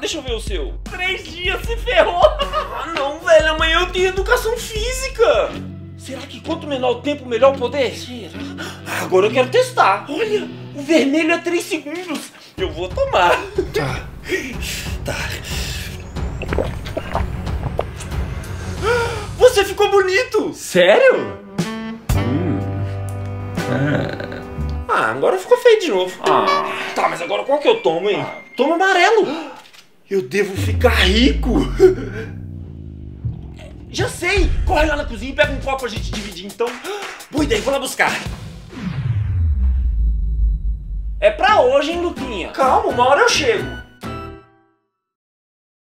Deixa eu ver o seu. Três dias se ferrou. Ah, não, velho. Amanhã eu tenho educação física. Será que quanto menor o tempo, melhor o poder? Será? Ah, agora eu quero testar. Olha, o vermelho é 3 segundos. Eu vou tomar. Tá. Tá. Você ficou bonito. Sério? Ah, agora ficou feio de novo. Ah. Tá, mas agora qual que eu tomo, hein? Toma amarelo. Eu devo ficar rico. Já sei. Corre lá na cozinha e pega um copo pra gente dividir, então. Boa ideia, vou lá buscar. É pra hoje, hein, Luquinha? Calma, uma hora eu chego.